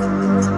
Música